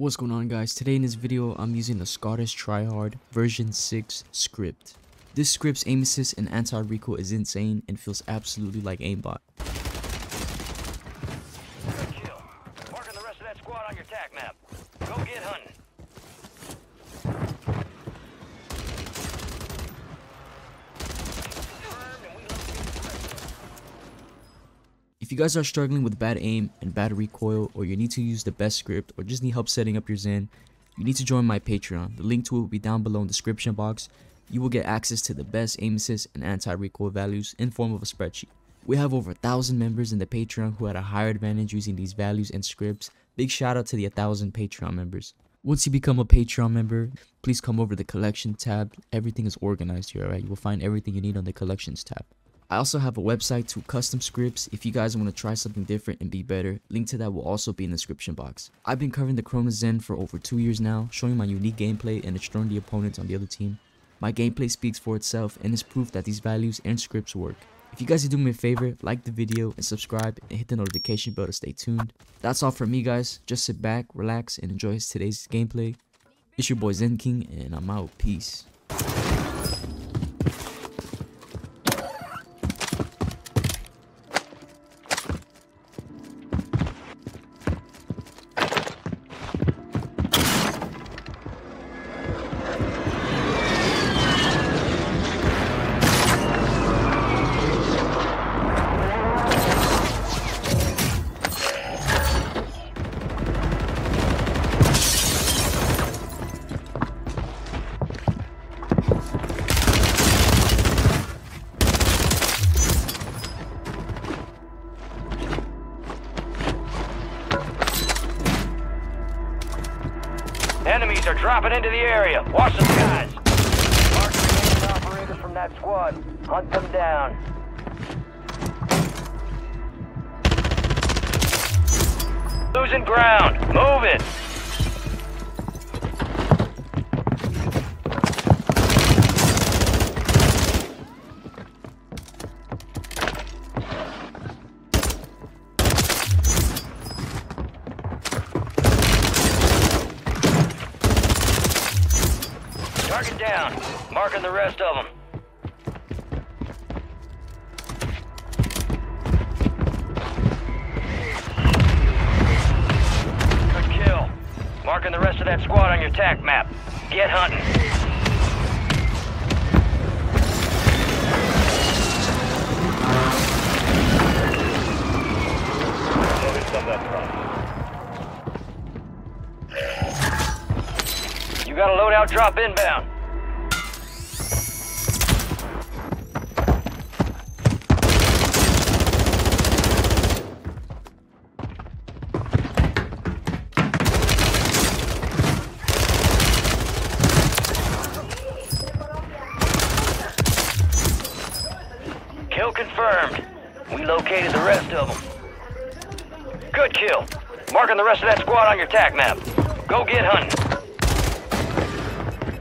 What's going on guys? Today in this video, I'm using the Scottish Tryhard version 6 script. This script's aim assist and anti-recoil is insane and feels absolutely like aimbot. Good kill. Marking the rest of that squad on your tac map. Go get hunting. Confirmed, and we located the rest of them. If you guys are struggling with bad aim and bad recoil or you need to use the best script or just need help setting up your Zen, you need to join my Patreon. The link to it will be down below in the description box. You will get access to the best aim assist and anti-recoil values in form of a spreadsheet. We have over a thousand members in the Patreon who had a higher advantage using these values and scripts. Big shout out to the 1000 Patreon members. Once you become a Patreon member, please come over to the collection tab. Everything is organized here, alright? You will find everything you need on the collections tab. I also have a website to custom scripts if you guys want to try something different and be better. Link to that will also be in the description box. I've been covering the Cronus Zen for over 2 years now, showing my unique gameplay and destroying the opponents on the other team. My gameplay speaks for itself and is proof that these values and scripts work. If you guys do me a favor, like the video and subscribe and hit the notification bell to stay tuned. That's all from me guys, just sit back, relax and enjoy today's gameplay. It's your boy Zen King and I'm out, peace. Dropping into the area. Watch the skies. Mark the remaining operators from that squad. Hunt them down. Losing ground. Move it. Target down. Marking the rest of them. Good kill. Marking the rest of that squad on your tac map. Get hunting. You got a loadout drop inbound. Kill confirmed. We located the rest of them. Good kill. Marking the rest of that squad on your tac map. Go get hunting.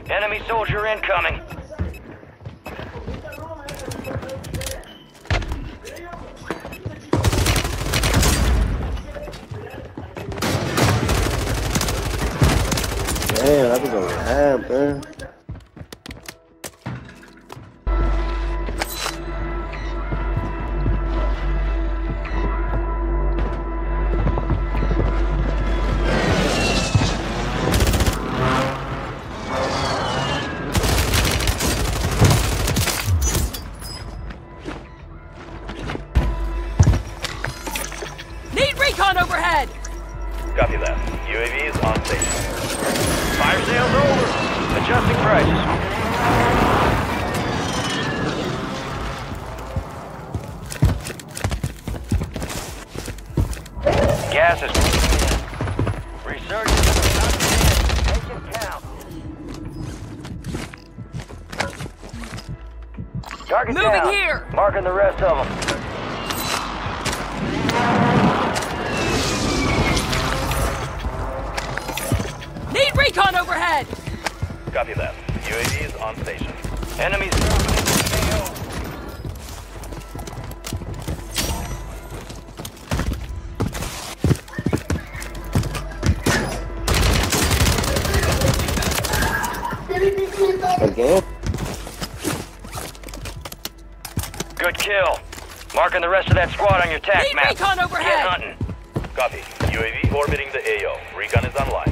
Enemy soldier incoming. Damn, that was a ramp, man. Copy that. UAV is on station. Fire sales over. Adjusting prices. Gas is Resurgence is about to end. Make it count. Target Moving down. here. Marking the rest of them. Recon overhead! Copy that. UAV is on station. Enemies Again? Good kill. Marking the rest of that squad on your tac map. Recon overhead. Get hunting. Copy. UAV orbiting the AO. Recon is online.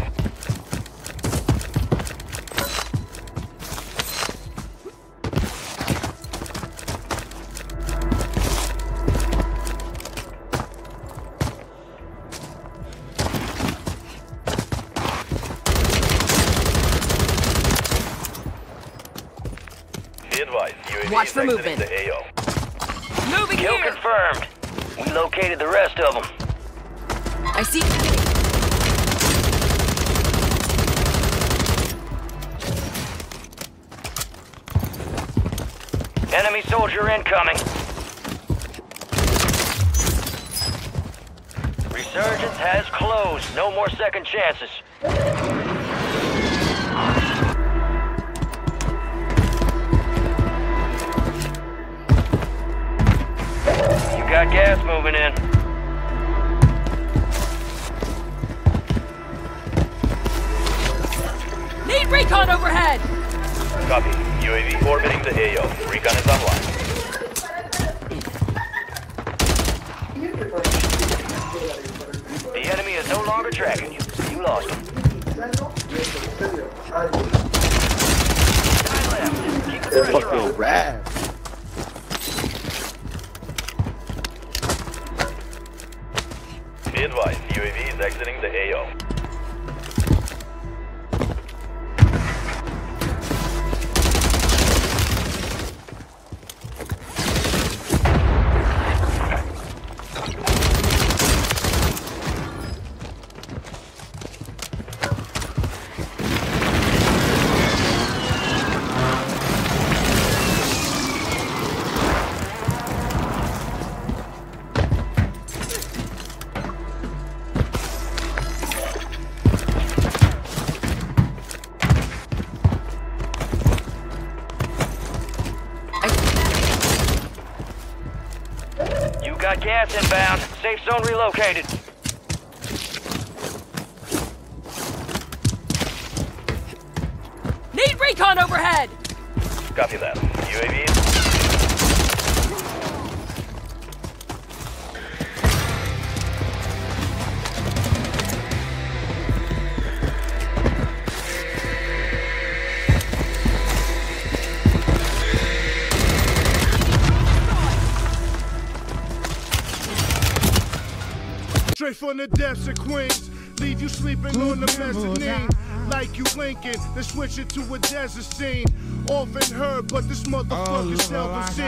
Be advised, UAV Watch is for exiting movement. the AO. Moving Kill here. confirmed. We located the rest of them. I see. Enemy soldier incoming. Resurgence has closed. No more second chances. Got gas moving in. Need recon overhead. Copy. UAV orbiting the AO. Recon is online. The enemy is no longer tracking you. You lost him. Guy left. Keep the pressure on. fucking rad. UAV is exiting the AO. Got gas inbound. Safe zone relocated. Need recon overhead. Copy that. UAV Straight from the depths of Queens. Leave you sleeping on the mezzanine. Like you Lincoln, then switch it to a desert scene. Often heard, but this motherfucker seldom seen.